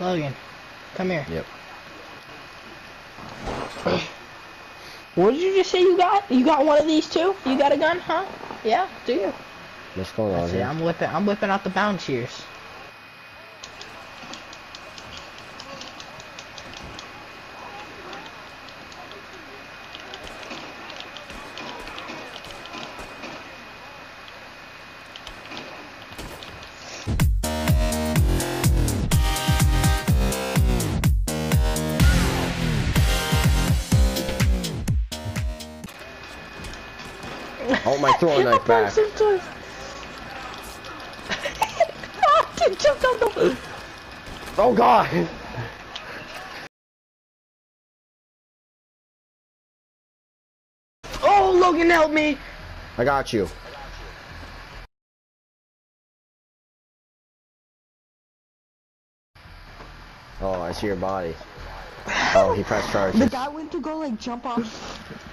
Logan, come here. Yep. What did you just say you got? You got one of these too? You got a gun, huh? Yeah, do you? What's going on That's it. here? I'm whipping. I'm whipping out the bounce shears. Oh, my throwing knife back. Sometimes. Dude, jumped on the. Oh god! Oh, Logan, help me! I got you. Oh, I see your body. Oh, he pressed charges. The guy went to go like jump off.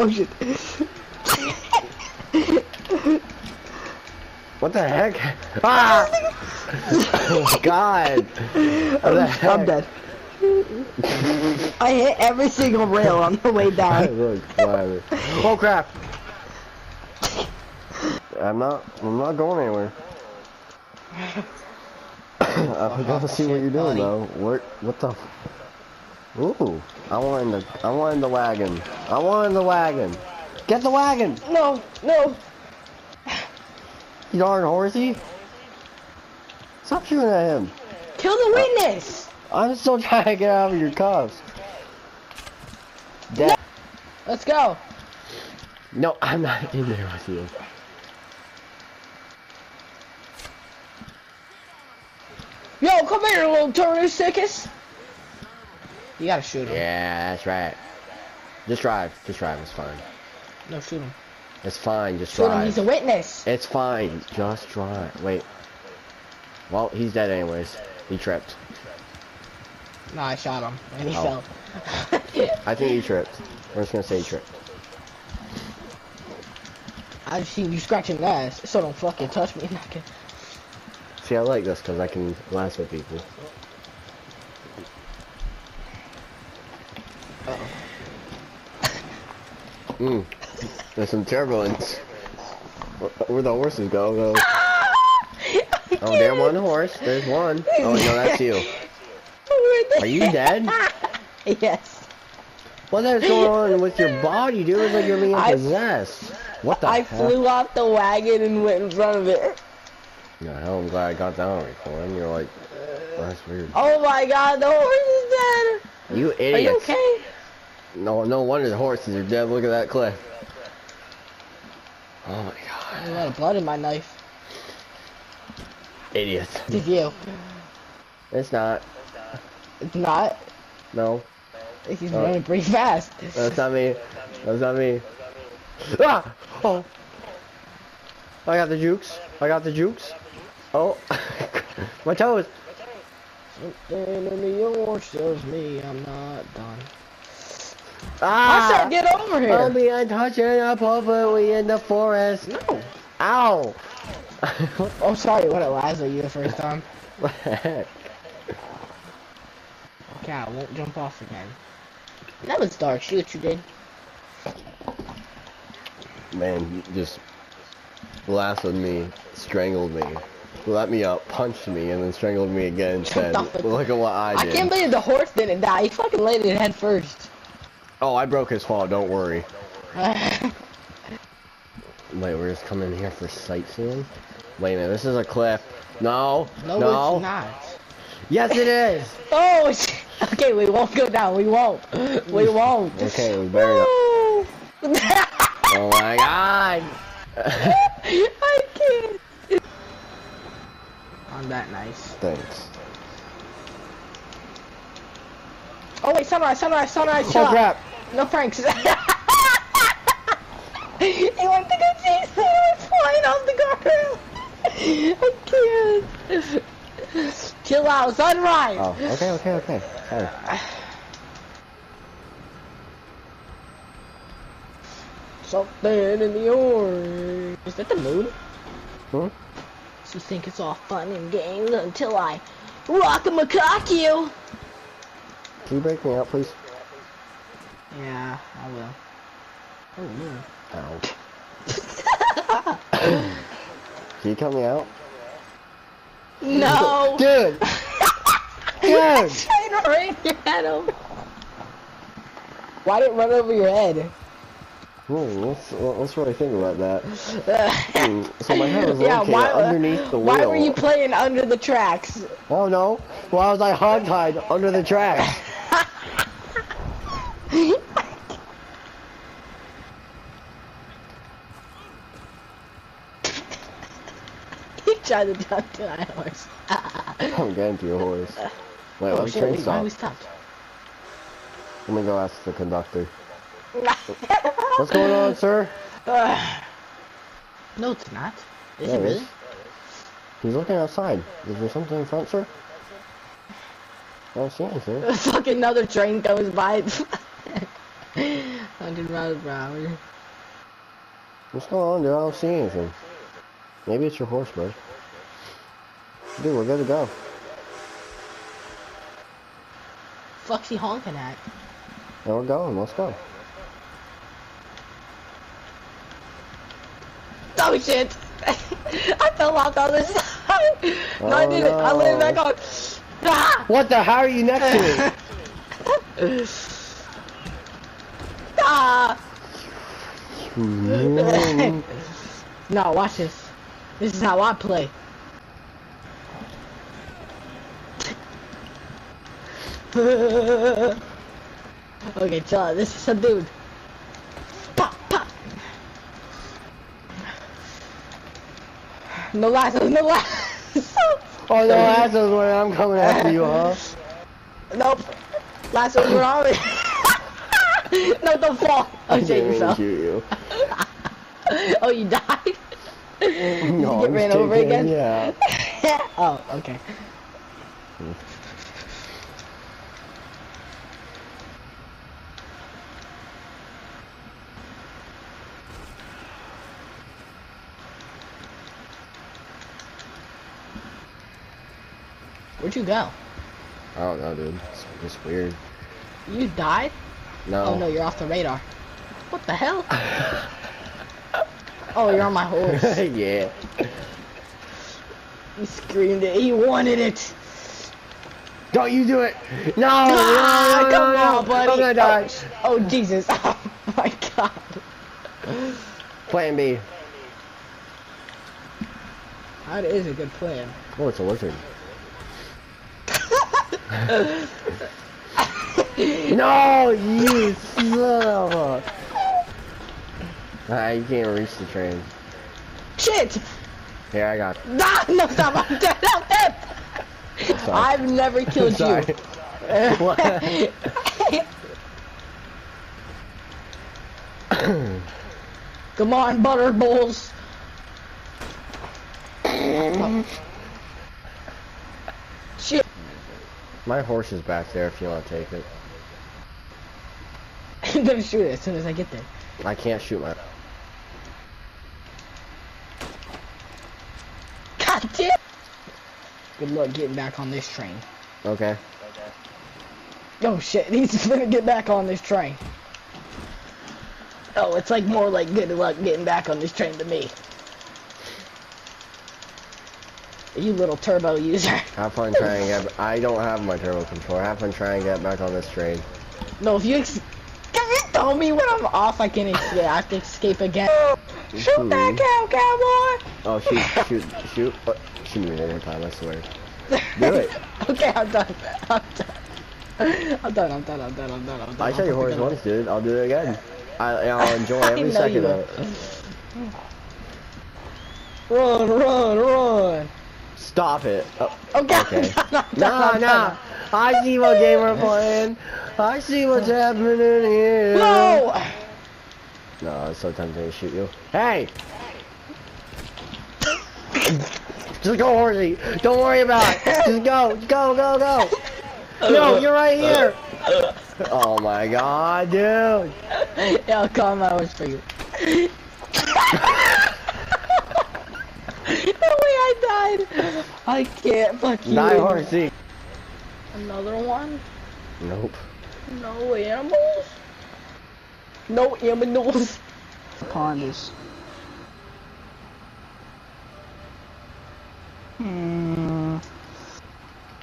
Oh shit. What the heck? Ah! oh god! What the heck? I'm dead. I hit every single rail on the way down. Look. Oh crap! I'm not. I'm not going anywhere. I gotta see what you're doing Funny. though. What? What the? Ooh! I want the. I want the wagon. I want the wagon. Get the wagon! No, no. You darn horsey! Stop shooting at him! Kill the witness. Uh, I'm still trying to get out of your cuffs. Dad. Let's go. No, I'm not in there with you. Yo, come here, little turtle sickest. You gotta shoot him. Yeah, that's right. Just drive. Just drive. It's fine. No, shoot him. It's fine. Just Shoot him. He's a witness. It's fine. Just drive. Wait. Well, he's dead anyways. He tripped. No, I shot him and he Oh. fell. I think he tripped. I'm just gonna say he tripped. I've seen you scratching your ass, so don't fucking touch me. See, I like this because I can lasso people. Mm. There's some turbulence. Where- Where the horses go, though. Oh, there one horse. There's one. Oh, no, that's you. Are you dead? yes. What is going on with your body, dude? It's like you're being possessed. What the I heck? flew off the wagon and went in front of it. Yeah, hell, I'm glad I got that on recording. You're like, that's weird. Oh my god, the horse is dead. You Are you okay? No, no wonder the horses are dead. Look at that cliff. Oh my There's god. a lot of blood in my knife. Idiots. Did you? It's not. It's not. No. He's Oh. running pretty fast. That's not me. That's not me. Ah! Oh! I got the jukes. I got the jukes. Oh. my toes. Something in the horse tells me I'm not done. Ah! I said get over here. I'll be untouching a puppet we in the forest. No. Ow! Oh, sorry. What a lasso you the first time. what the heck? Okay, I won't jump off again. That was dark. See what you did? Man, you just lassoed me, strangled me, let me up, punched me, and then strangled me again and said, look at what I did." I can't believe the horse didn't die. He fucking laid it head first. Oh, I broke his fall, don't worry. Wait, we're just coming here for sightseeing? Wait a minute, this is a cliff. No, no. it's not. Yes, it is! Oh, shit. okay, we won't go down. We won't. We won't. Okay, we better not. Oh my god! I can't. I'm that nice. Thanks. Oh wait, sunrise, sunrise, sunrise. Oh chill out. crap! No pranks. he went to go. I was flying off the guardrail. I can't. Chill out, sunrise. Oh, okay, okay, okay. Sorry. Something in the orange. Is that the moon? Hmm? So you think it's all fun and games until I rock a macaque you. Can you break me out, please? Yeah, I will. Oh, no. Ow. Can you cut me out? No! Dude! Dude! Trying to ran your head over. Why did it run over your head? Hmm, let's, let's really think about that. Hmm, so my head was yeah, located why, underneath the why wheel. were you playing under the tracks? Oh no! Why was I hog-tied under the tracks? He tried to talk to my horse. I'm getting to your horse. Wait, oh shit, train wait, why stop. we stopped? Let me go ask the conductor. What's going on, sir? no, it's not. Is Yeah, it it really? is. He's looking outside. Is there something in front, sir? I don't see anything. Fucking another train goes by. 100 miles per hour. What's going on, dude? I don't see anything. Maybe it's your horse, bud. Dude, we're good to go. Fuck's he honking at? And we're going. Let's go. Oh shit! I fell off the other side. no, I Oh, didn't. I landed no. back on. Ah! What the? How are you next to me? no, watch this. This is how I play. okay, chill out. This is a dude. Pop, pop. No lasso, no lasso. oh no, that's when I'm coming after you, huh? Nope. Lassos on me. no, don't fall. Oh shit, didn't you mean to fell. shoot you. oh, you died? No, get ran over again? Yeah. oh, okay. Where'd you go? I don't know, dude. It's just weird. You died? No. Oh no, you're off the radar. What the hell? oh, you're on my horse. yeah. He screamed it. He wanted it. Don't you do it! No! Ah, no, no, come no, on, no. buddy. I'm gonna die. Oh, oh, Jesus. Oh my God. Plan B. That is a good plan. Oh, it's a lizard. No, you son of. Ah, you can't reach the train. Shit! Here, I got. Nah, no, stop! I'm dead! I'm dead! Sorry. I've never killed Sorry. you. Come on, butter bowls. Shit. My horse is back there if you want to take it. I'm gonna shoot it as soon as I get there. I can't shoot my... God damn! Good luck getting back on this train. Okay. okay. Oh shit, he's gonna get back on this train. Oh, it's like more like good luck getting back on this train to me. You little turbo user. Have fun trying to get... I don't have my turbo controller. Have fun trying to get back on this train. No, if you you me when I'm off, I can escape. I have to escape again. Shoot that cow, cowboy! Oh, shoot, shoot, shoot. Uh, shoot me one more time, I swear. Do it. okay, I'm done. I'm done. I'm done. I'm done. I'm done. I'm done. I'm done. I shot your horse once, dude. I'll do it again. I, I'll enjoy every second of it. Run, run, run. Stop it. Oh, Okay. Okay. I'm done. I'm nah, nah. I see what game we're playing. I see what's happening here. No! No, it's so tempting to shoot you. Hey! Just go, horsey. Don't worry about it. Just go. Go, go, go. No, you're right here. Oh my god, dude. Yeah, I'll call my horse for you. god! I can't fuck you. Die horsey. Another one? Nope. No animals? No animals. Pond is. Hmm.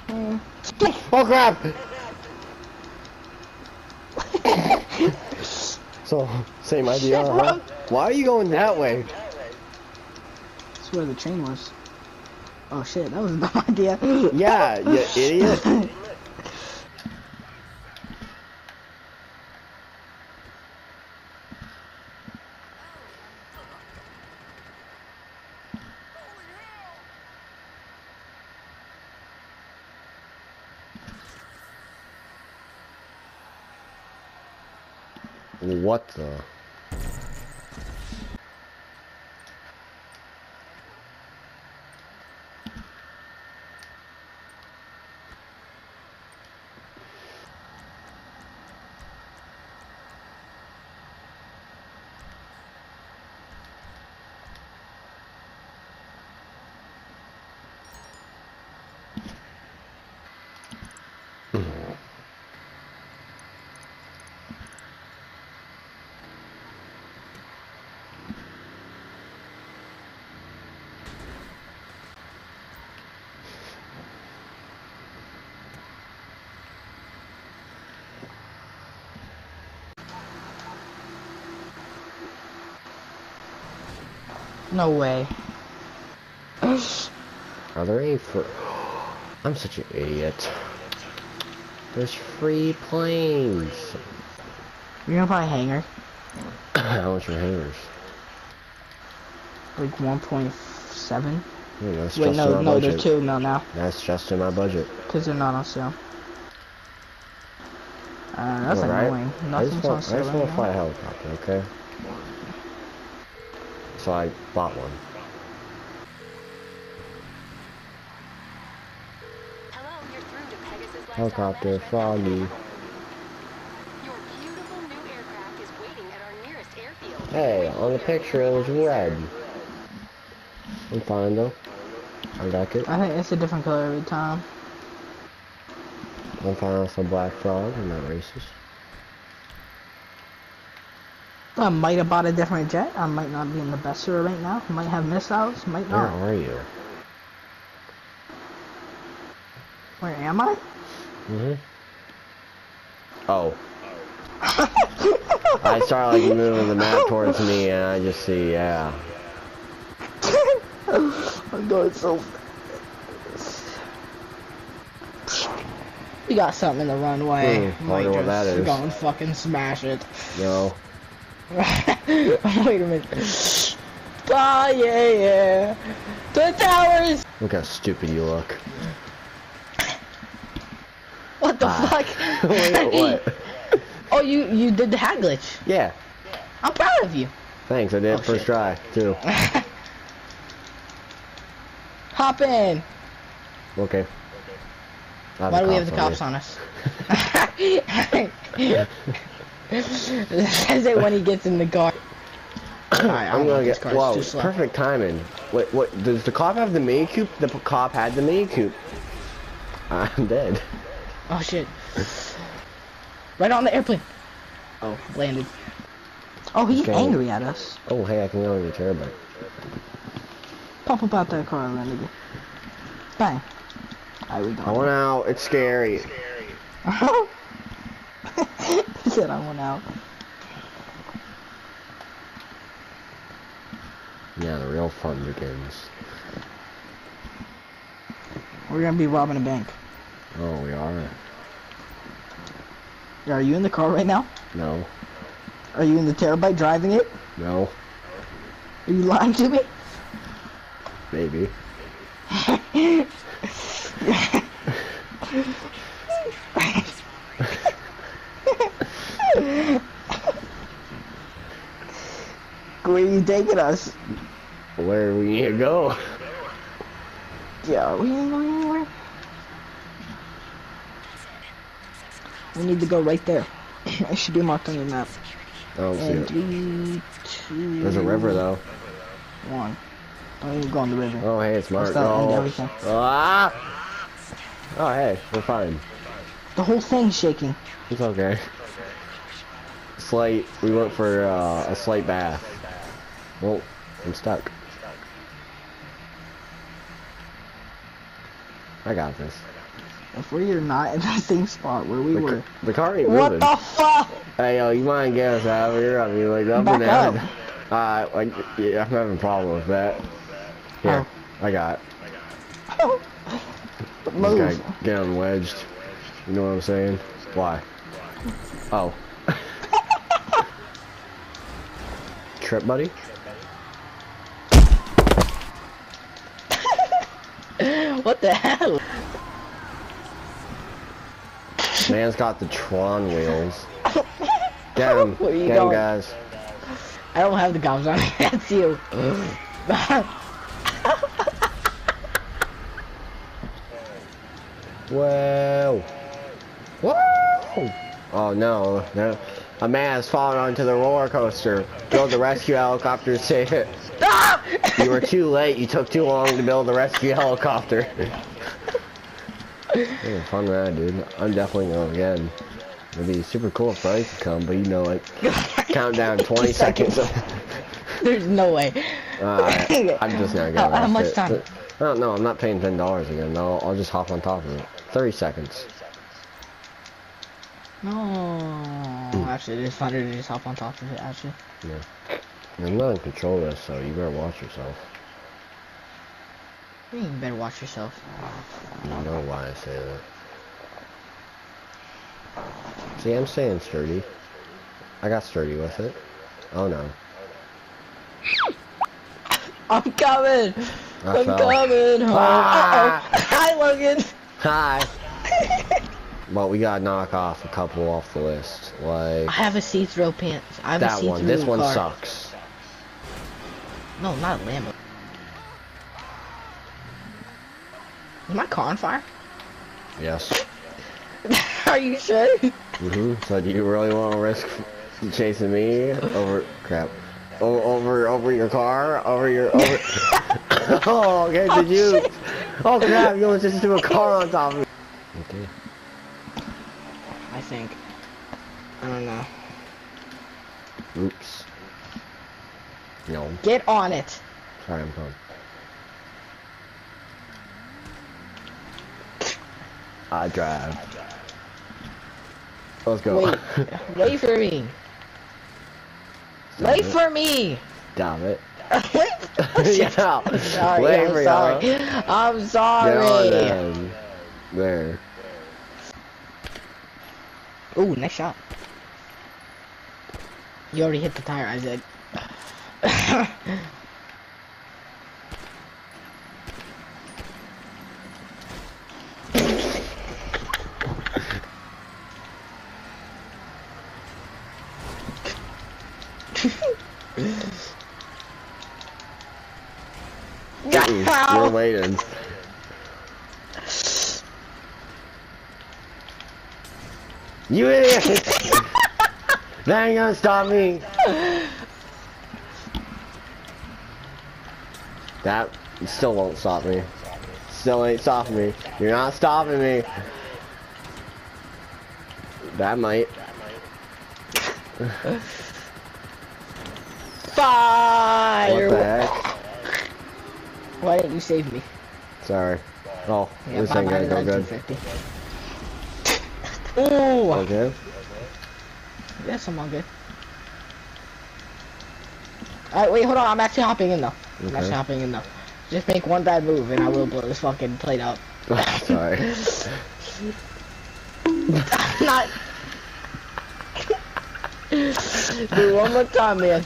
Hmm. Oh crap! so, same idea, Shit, huh? Why are you going that way? That's where the train was. Oh shit, that was a dumb idea. Yeah, you idiot. What the? No way. Are there any for? I'm such an idiot. There's free planes. You're gonna buy a hangar? How much are hangers? Like 1.7? Yeah, that's Wait, just no, no, budget. there's two no now. That's just in my budget. Because they're not on sale. Uh, that's Alright. annoying. I Nothing's just on want, I just want right to fly a helicopter, okay? So I bought one. Hello, you're through to Pegasus Lifestyle Helicopter, Management. Froggy. Your beautiful new aircraft is waiting at our nearest airfield. Hey, on the picture it was red. I'm fine though. I like it. I think it's a different color every time. I'm fine with a black frog. I'm not racist. I might have bought a different jet. I might not be in the best server right now. Might have missiles. Might not. Where are you? Where am I? Mm-hmm. Oh. I start like moving the map towards me and I just see, yeah. I'm going so We got something in the runway. Hmm, Might wonder what that is. Go and fucking smash it. No. Wait a minute. Ah, yeah, yeah. The towers! Look how stupid you look. What the Ah. fuck? Wait, what? Oh, you you did the hat glitch. Yeah. I'm proud of you. Thanks, I did it Oh, first shit. try, too. Hop in. Okay. Why do we have the cops on on us? Says it when he gets in the car. Alright, I I'm gonna if this get. car's Whoa, too slow. perfect timing. Wait, what? Does the cop have the mini coupe? The cop had the mini coupe. I'm dead. Oh shit. Right on the airplane. Oh, landed. Oh, he's Okay. angry at us. Oh, hey, I can go on the Terrorbyte. Pop up out that car and landed it. Bang. Alright, we I go. went out. It's scary. he said I went out. Yeah, the real fun begins. We're gonna be robbing a bank. Oh, we are. Are you in the car right now? No. Are you in the Terrorbyte driving it? No. Are you lying to me? Maybe. Where are you taking us? Where we need to go? Yeah, we ain't going anywhere? We need to go right there. it should be marked on your map. Don't And three, two, There's a river though. One. Don't even go in the river. Oh, hey, it's Mark. What's and Oh. everything? Ah! Oh, hey, we're fine. The whole thing's shaking. It's okay. Slight, we went for uh, a slight bath. Well, I'm stuck. I got this. If we're not in the same spot where we The, were. the car ain't What moving. the fuck? Hey, yo, you mind getting us out of here? I mean, like, up Back and down. up. Uh, like, yeah, I'm having a problem with that. Here, I got it. Move. guy get unwedged. You know what I'm saying? Why? Oh. Trip, buddy? What the hell? Man's got the Tron wheels. Get him. Where you Get him, going? guys. I don't have the gobs on me. That's you. Whoa. Whoa. Oh no. no. A man has fallen onto the roller coaster. Build the rescue helicopter save it. Ah! You were too late. You took too long to build the rescue helicopter. It was fun ride, dude. I'm definitely going again. It'd be super cool if Bryce could come, but you know, like, countdown 20 seconds. There's no way. Uh, I'm just not gonna. how risk much it. time? I don't know. I'm not paying ten dollars again. No, I'll just hop on top of it. Thirty seconds. No. Actually, it is funner to just hop on top of it, actually. I'm not in control of this, so you better watch yourself. You better watch yourself. You know why I say that. See, I'm staying sturdy. I got sturdy with it. Oh no. I'm coming! I I'm fell. coming home. Ah. Uh-oh. Hi, Logan! Hi. Well, we gotta knock off a couple off the list. Like I have a see-through pants. I have a that see-through one. This one car. sucks. No, not a Lambo. Is my car on fire? Yes. Are you sure? hmm So do you really want to risk chasing me over crap? O over over your car? Over your over? oh, okay. Did you? Oh crap! You almost just threw a car on top of me. Okay. I think. I don't know. No. Get on it. Sorry, I'm coming. I drive. Let's go. Wait. Wait for me. Stop Wait it. for me. Damn it. Wait. yeah. Sorry, Wait I'm for sorry. ya. I'm sorry. There. Ooh, nice shot. You already hit the tire, Isaac. We're waiting. You idiot! that ain't gonna stop me. That still won't stop me. Still ain't stopping me. You're not stopping me. That might. Fire! What the heck? Why didn't you save me? Sorry. Oh, Yeah, this ain't gonna go good. Ooh! Okay. Yes, I'm all good. Alright, wait, hold on. I'm actually hopping in though. I'm Okay. actually hopping in though. Just make one bad move and I will blow this fucking plate up. Oh, sorry. Not. Dude, one more time, man.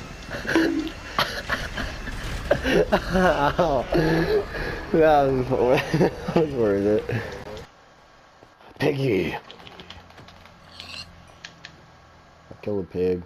Ow. that was, that was worth it. Piggy. I killed a pig.